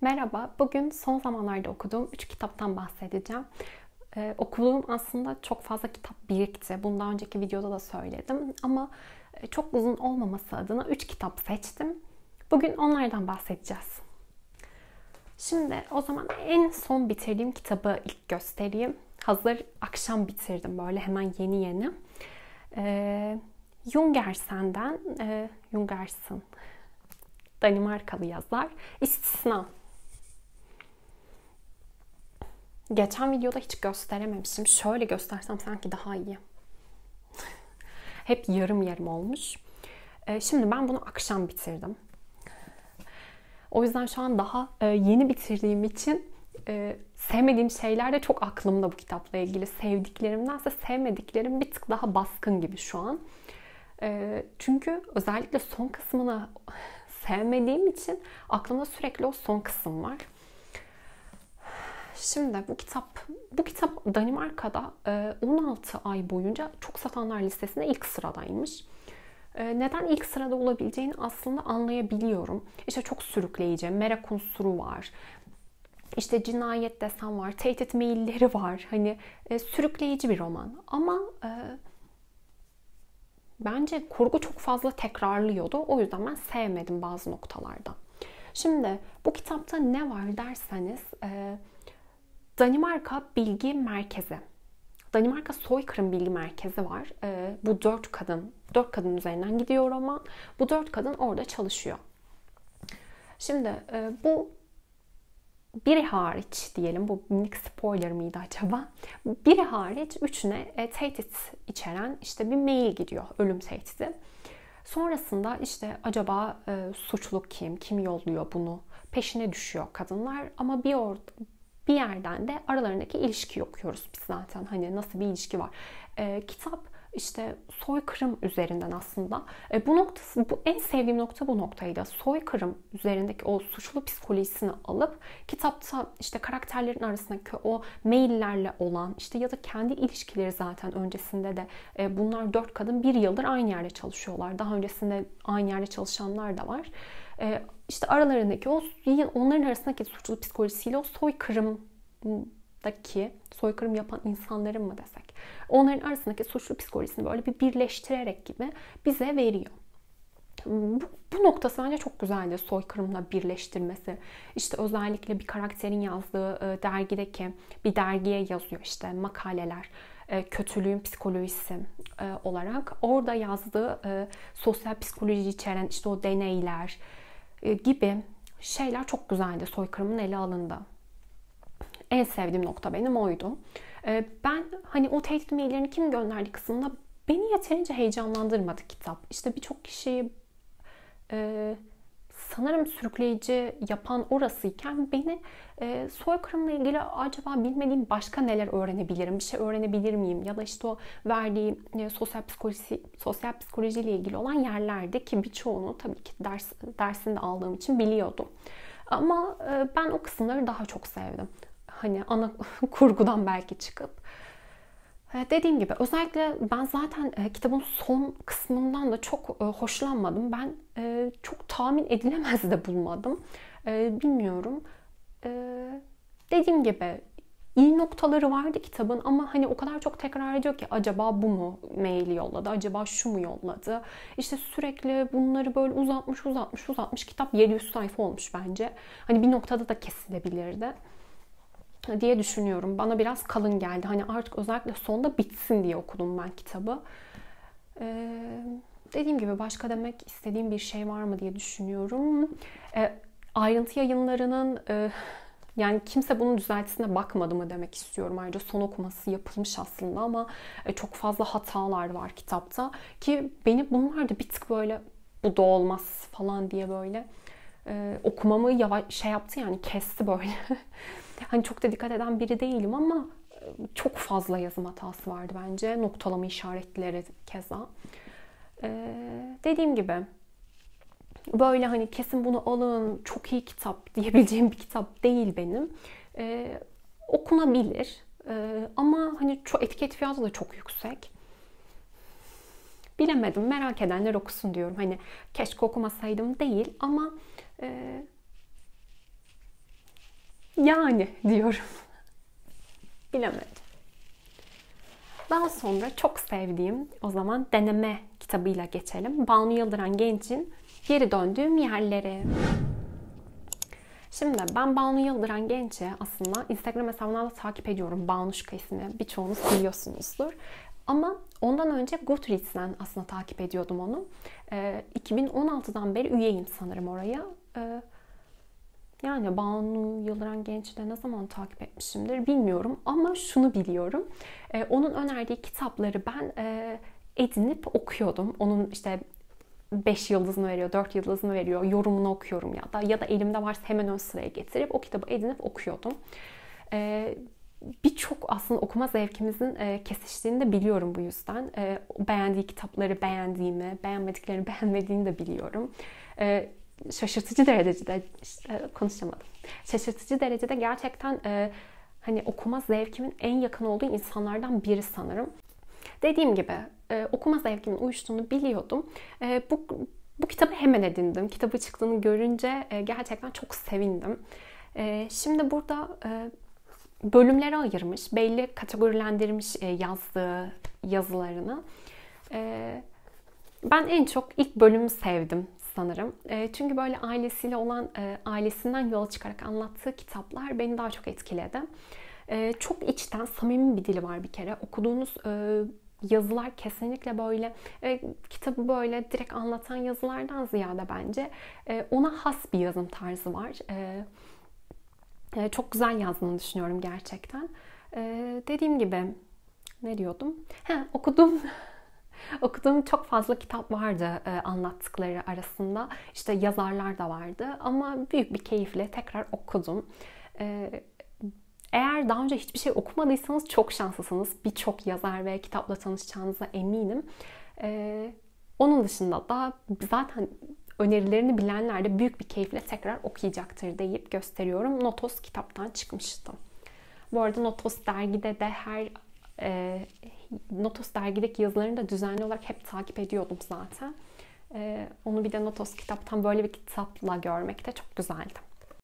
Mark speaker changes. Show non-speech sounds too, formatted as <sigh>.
Speaker 1: Merhaba, bugün son zamanlarda okuduğum 3 kitaptan bahsedeceğim. Ee, okuduğum aslında çok fazla kitap birikti. Bundan önceki videoda da söyledim. Ama e, çok uzun olmaması adına 3 kitap seçtim. Bugün onlardan bahsedeceğiz. Şimdi o zaman en son bitirdiğim kitabı ilk göstereyim. Hazır akşam bitirdim böyle hemen yeni yeni. Ee, Jungersen'den, e, Jungersen, Danimarkalı yazar, İstisna Geçen videoda hiç gösterememişim. Şöyle göstersem sanki daha iyi. Hep yarım yarım olmuş. Ee, şimdi ben bunu akşam bitirdim. O yüzden şu an daha e, yeni bitirdiğim için e, sevmediğim şeyler de çok aklımda bu kitapla ilgili. Sevdiklerimdense sevmediklerim bir tık daha baskın gibi şu an. Çünkü özellikle son kısmını sevmediğim için aklımda sürekli o son kısım var. Şimdi bu kitap bu kitap Danimarka'da 16 e, ay boyunca çok satanlar listesinde ilk sıradaymış. Neden ilk sırada olabileceğini aslında anlayabiliyorum. İşte çok sürükleyici, merak unsuru var. İşte cinayet desen var, tehdit mailleri var. Hani sürükleyici bir roman. Ama e, bence kurgu çok fazla tekrarlıyordu. O yüzden ben sevmedim bazı noktalarda. Şimdi bu kitapta ne var derseniz... E, Danimarka Bilgi Merkezi. Danimarka Soykırım Bilgi Merkezi var. E, bu dört kadın, dört kadın üzerinden gidiyor ama bu dört kadın orada çalışıyor. Şimdi e, bu biri hariç diyelim, bu minik spoiler mıydı acaba? Biri hariç üçüne e, tehdit içeren işte bir mail gidiyor, ölüm tehdidi. Sonrasında işte acaba e, suçlu kim, kim yolluyor bunu peşine düşüyor kadınlar ama bir or bir yerden de aralarındaki ilişki okuyoruz biz zaten. Hani nasıl bir ilişki var. E, kitap işte soykırım üzerinden aslında. E, bu noktası, bu en sevdiğim nokta bu noktaydı. Soykırım üzerindeki o suçlu psikolojisini alıp kitapta işte karakterlerin arasındaki o maillerle olan işte ya da kendi ilişkileri zaten öncesinde de e, bunlar dört kadın bir yıldır aynı yerde çalışıyorlar. Daha öncesinde aynı yerde çalışanlar da var. E, işte aralarındaki o onların arasındaki suçlu psikolojisiyle o soykırımdaki soykırım yapan insanların mı desek onların arasındaki suçlu psikolojisini böyle bir birleştirerek gibi bize veriyor. Bu, bu noktası bence çok güzeldi soykırımla birleştirmesi. İşte özellikle bir karakterin yazdığı e, dergideki bir dergiye yazıyor işte makaleler e, kötülüğün psikolojisi e, olarak orada yazdığı e, sosyal psikoloji içeren işte o deneyler, gibi şeyler çok güzeldi soykırımın ele alındı. En sevdiğim nokta benim oydu. E, ben hani o tehdit maillerini kim gönderdi kısmında beni yeterince heyecanlandırmadı kitap. İşte birçok kişiyi e, sanırım sürükleyici yapan orasıyken beni e, soykırımla ilgili acaba bilmediğim başka neler öğrenebilirim, bir şey öğrenebilir miyim? Ya da işte o verdiği e, sosyal psikoloji sosyal psikolojiyle ilgili olan yerlerde ki birçoğunu tabii ki ders dersinde aldığım için biliyordum. Ama ben o kısımları daha çok sevdim. Hani ana <laughs> kurgudan belki çıkıp. E, dediğim gibi özellikle ben zaten e, kitabın son kısmından da çok e, hoşlanmadım. Ben çok tahmin edilemez de bulmadım. Bilmiyorum. Dediğim gibi iyi noktaları vardı kitabın ama hani o kadar çok tekrar ediyor ki acaba bu mu mail yolladı, acaba şu mu yolladı? İşte sürekli bunları böyle uzatmış uzatmış uzatmış kitap 700 sayfa olmuş bence. Hani bir noktada da kesilebilirdi diye düşünüyorum. Bana biraz kalın geldi. Hani artık özellikle sonda bitsin diye okudum ben kitabı. Ee, dediğim gibi başka demek istediğim bir şey var mı diye düşünüyorum. Ee, ayrıntı yayınlarının e, yani kimse bunun düzeltisine bakmadı mı demek istiyorum. Ayrıca son okuması yapılmış aslında ama e, çok fazla hatalar var kitapta. Ki beni bunlar da bir tık böyle bu da olmaz falan diye böyle e, okumamı yavaş şey yaptı yani kesti böyle. <laughs> hani çok da dikkat eden biri değilim ama e, çok fazla yazım hatası vardı bence. Noktalama işaretleri keza. Ee, dediğim gibi böyle hani kesin bunu alın çok iyi kitap <laughs> diyebileceğim bir kitap değil benim. Ee, okunabilir ee, ama hani çok etiket fiyatı da çok yüksek. bilemedim. Merak edenler okusun diyorum. Hani keşke okumasaydım değil ama e, yani diyorum. Bilemedim. Daha sonra çok sevdiğim o zaman deneme kitabıyla geçelim. Banu Yıldıran Genç'in Geri Döndüğüm Yerleri. Şimdi ben Banu Yıldıran Genç'i aslında Instagram hesabından da takip ediyorum. Banuşka ismi. Birçoğunuz biliyorsunuzdur. Ama ondan önce Goodreads'ten aslında takip ediyordum onu. Ee, 2016'dan beri üyeyim sanırım oraya. Ee, yani Banu Yıldıran Genç'i ne zaman takip etmişimdir bilmiyorum. Ama şunu biliyorum. Ee, onun önerdiği kitapları ben e, edinip okuyordum. Onun işte 5 yıldızını veriyor, 4 yıldızını veriyor, yorumunu okuyorum ya da ya da elimde varsa hemen ön sıraya getirip o kitabı edinip okuyordum. Ee, Birçok aslında okuma zevkimizin e, kesiştiğini de biliyorum bu yüzden. E, beğendiği kitapları beğendiğimi, beğenmediklerini <laughs> beğenmediğini de biliyorum. E, şaşırtıcı derecede işte, konuşamadım. Şaşırtıcı derecede gerçekten e, hani okuma zevkimin en yakın olduğu insanlardan biri sanırım. Dediğim gibi e, okuma zevkimin uyuştuğunu biliyordum. E, bu, bu kitabı hemen edindim. Kitabı çıktığını görünce e, gerçekten çok sevindim. E, şimdi burada e, bölümlere ayırmış, belli kategorilendirmiş e, yazdığı yazılarını. E, ben en çok ilk bölümü sevdim sanırım. E, çünkü böyle ailesiyle olan, e, ailesinden yola çıkarak anlattığı kitaplar beni daha çok etkiledi. E, çok içten, samimi bir dili var bir kere. Okuduğunuz e, yazılar kesinlikle böyle e, kitabı böyle direkt anlatan yazılardan ziyade bence e, ona has bir yazım tarzı var. E, e, çok güzel yazdığını düşünüyorum gerçekten. E, dediğim gibi ne diyordum? Ha, okudum. <laughs> Okuduğum çok fazla kitap vardı e, anlattıkları arasında. İşte yazarlar da vardı ama büyük bir keyifle tekrar okudum. E, eğer daha önce hiçbir şey okumadıysanız çok şanslısınız. Birçok yazar ve kitapla tanışacağınıza eminim. Ee, onun dışında da zaten önerilerini bilenler de büyük bir keyifle tekrar okuyacaktır deyip gösteriyorum. Notos kitaptan çıkmıştı. Bu arada Notos dergide de her e, Notos dergideki yazılarını da düzenli olarak hep takip ediyordum zaten. E, onu bir de Notos kitaptan böyle bir kitapla görmek de çok güzeldi.